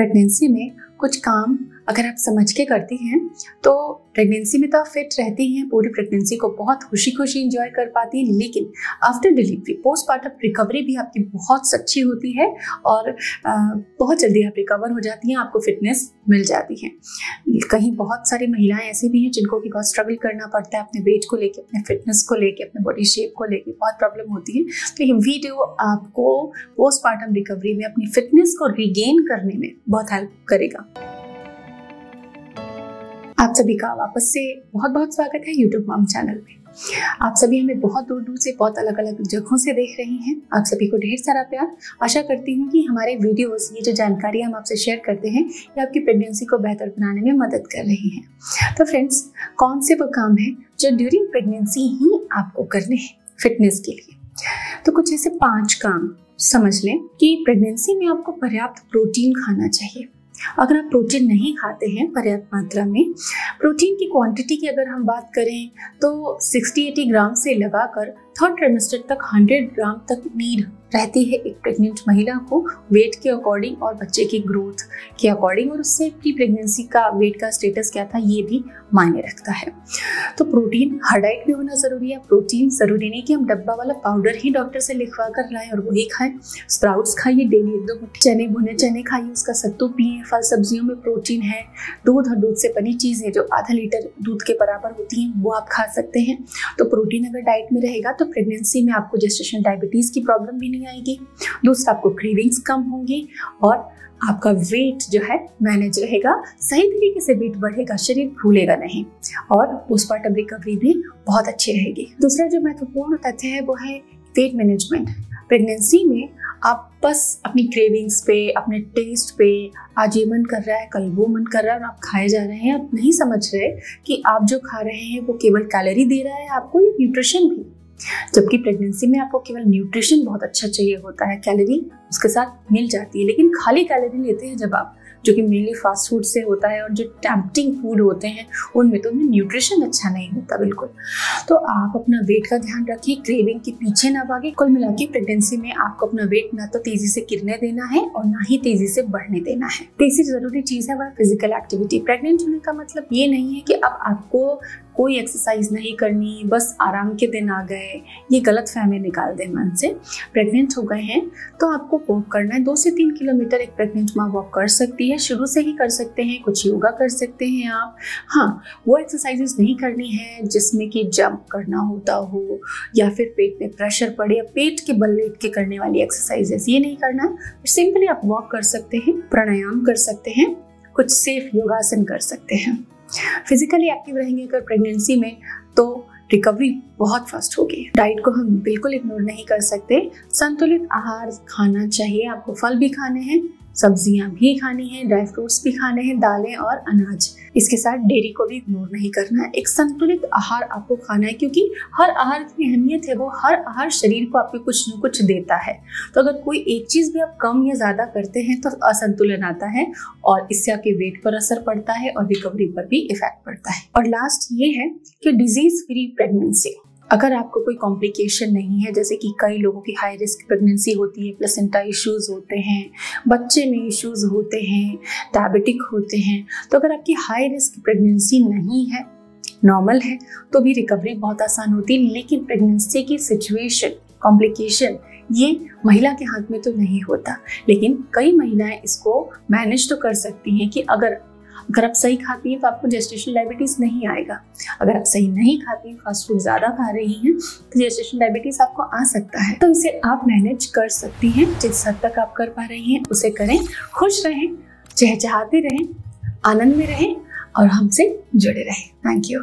Pregnancy में कुछ काम अगर आप समझ के करती हैं तो प्रेगनेंसी में तो आप फिट रहती हैं, पूरी प्रेगनेंसी को बहुत खुशी खुशी इंजॉय कर पाती हैं, लेकिन आफ्टर डिलीवरी पोस्टमार्टम रिकवरी भी आपकी बहुत अच्छी होती है और बहुत जल्दी आप रिकवर हो जाती हैं, आपको फिटनेस मिल जाती है। कहीं बहुत सारी महिलाएँ ऐसी भी हैं जिनको कि बहुत स्ट्रगल करना पड़ता है, अपने वेट को लेके, अपने फिटनेस को लेके, अपने बॉडी शेप को लेके बहुत प्रॉब्लम होती है। तो ये वीडियो आपको पोस्टमार्टम रिकवरी में अपनी फिटनेस को रिगेन करने में बहुत हेल्प करेगा। आप सभी का वापस से बहुत बहुत स्वागत है यूट्यूब मॉम चैनल में आप सभी हमें बहुत दूर दूर से बहुत अलग अलग जगहों से देख रहे हैं। आप सभी को ढेर सारा प्यार। आशा करती हूँ कि हमारे वीडियोस ये जो जानकारी हम आपसे शेयर करते हैं, ये आपकी प्रेगनेंसी को बेहतर बनाने में मदद कर रही हैं। तो फ्रेंड्स कौन से वो काम है जो ड्यूरिंग प्रेगनेंसी ही आपको करने हैं फिटनेस के लिए? तो कुछ ऐसे पाँच काम समझ लें कि प्रेगनेंसी में आपको पर्याप्त प्रोटीन खाना चाहिए। अगर आप प्रोटीन नहीं खाते हैं पर्याप्त मात्रा में, प्रोटीन की क्वांटिटी की अगर हम बात करें तो 60-80 ग्राम से लगाकर थर्ड ट्रेमेस्टर तक 100 ग्राम तक नीड रहती है एक प्रेग्नेंट महिला को वेट के अकॉर्डिंग और बच्चे की ग्रोथ के अकॉर्डिंग और उससे प्री प्रेगनेंसी का वेट का स्टेटस क्या था ये भी मायने रखता है। तो प्रोटीन हर डाइट में होना ज़रूरी है। प्रोटीन ज़रूरी नहीं कि हम डब्बा वाला पाउडर ही डॉक्टर से लिखवा कर लाएँ और वही खाएँ। स्प्राउट्स खाइए डेली एक दो चने भुने चने खाइए, उसका सत्तू पिए, फल सब्जियों में प्रोटीन है। दूध और दूध से बनी चीज़ें जो आधा लीटर दूध के बराबर होती हैं, वो आप खा सकते हैं। तो प्रोटीन अगर डाइट में रहेगा तो प्रेगनेंसी में आपको जेस्टेशन डायबिटीज़ की प्रॉब्लम भी नहीं आएगी। दूसरा आपको क्रेविंग्स कम होंगी और आपका वेट जो है मैनेज रहेगा। सही तरीके से वेट बढ़ेगा, शरीर फूलेगा नहीं और पोस्टमार्टम रिकवरी भी बहुत अच्छी रहेगी। दूसरा जो महत्वपूर्ण तथ्य है, वो है वेट मैनेजमेंट प्रेगनेंसी में आप बस अपनी क्रेविंग्स पे, अपने टेस्ट पे आज ये मन कर रहा है, कल वो मन कर रहा है और आप खाए जा रहे हैं। आप नहीं समझ रहे कि आप जो खा रहे हैं, वो केवल कैलोरी दे रहा है आपको ये न्यूट्रिशन भी। जबकि प्रेगनेंसी में आपको केवल न्यूट्रिशन बहुत अच्छा चाहिए होता है कैलोरी उसके साथ मिल जाती है, लेकिन खाली कैलोरी लेते हैं जब आप, जो कि मेनली फास्ट फ़ूड से होता है और जो टैम्पटिंग फ़ूड होते हैं, उनमें तो उनमें न्यूट्रिशन अच्छा नहीं होता बिल्कुल। तो आप अपना वेट का ध्यान रखिए क्रेविंग के पीछे ना भागे, कुल मिला के प्रेगनेंसी में आपको अपना वेट ना तो तेज़ी से गिरने देना है और ना ही तेज़ी से बढ़ने देना है। तीसरी ज़रूरी चीज़ है वह फ़िज़िकल एक्टिविटी प्रेगनेंट होने का मतलब ये नहीं है कि अब आपको कोई एक्सरसाइज नहीं करनी, बस आराम के दिन आ गए, ये गलत फहमी निकाल दें मन से। प्रेग्नेंट हो गए हैं तो आपको वॉक करना है। दो से तीन किलोमीटर एक प्रेग्नेंट माँ वॉक कर सकती है। शुरू से ही कर सकते हैं, कुछ योगा कर सकते हैं आप। हाँ वो एक्सरसाइजेस नहीं करनी है, जिसमें कि जंप करना होता हो, या फिर पेट में प्रेशर पड़े, या पेट के बल लेट के करने वाली एक्सरसाइजेस ये नहीं करना। है सिंपली आप वॉक कर सकते हैं, प्राणायाम कर सकते हैं, कुछ सेफ़ योगासन कर सकते हैं। फिजिकली एक्टिव रहेंगे अगर प्रेगनेंसी में तो रिकवरी बहुत फास्ट होगी। डाइट को हम बिल्कुल इग्नोर नहीं कर सकते। संतुलित आहार खाना चाहिए। आपको फल भी खाने हैं सब्ज़ियाँ भी खानी है ड्राई फ्रूट्स भी खाने हैं, दालें और अनाज। इसके साथ डेयरी को भी इग्नोर नहीं करना। है एक संतुलित आहार आपको खाना है, क्योंकि हर आहार की अहमियत है, वो हर आहार शरीर को आपको कुछ न कुछ देता है। तो अगर कोई एक चीज़ भी आप कम या ज़्यादा करते हैं तो असंतुलन आता है और इससे आपके वेट पर असर पड़ता है और रिकवरी पर भी इफ़ेक्ट पड़ता है। और लास्ट ये है कि डिज़ीज़ फ्री प्रेगनेंसी अगर आपको कोई कॉम्प्लिकेशन नहीं है, जैसे कि कई लोगों की हाई रिस्क प्रेगनेंसी होती है प्लेसेंटा इश्यूज़ होते हैं, बच्चे में इश्यूज़ होते हैं डायबिटिक होते हैं तो अगर आपकी हाई रिस्क प्रेगनेंसी नहीं है नॉर्मल है तो भी रिकवरी बहुत आसान होती है, लेकिन प्रेगनेंसी की सिचुएशन कॉम्प्लिकेशन ये महिला के हाथ में तो नहीं होता। लेकिन कई महिलाएँ इसको मैनेज तो कर सकती हैं कि अगर अगर आप सही खाती हैं तो आपको जेस्टेशन डायबिटीज़ नहीं आएगा। अगर आप सही नहीं खाती हैं फास्ट फ़ूड ज़्यादा खा रही हैं तो जेस्टेशन डायबिटीज़ आपको आ सकता है। तो इसे आप मैनेज कर सकती हैं, जिस हद तक आप कर पा रही हैं, उसे करें, खुश रहें, चहचहाते रहें, आनंद में रहें और हमसे जुड़े रहें। Thank you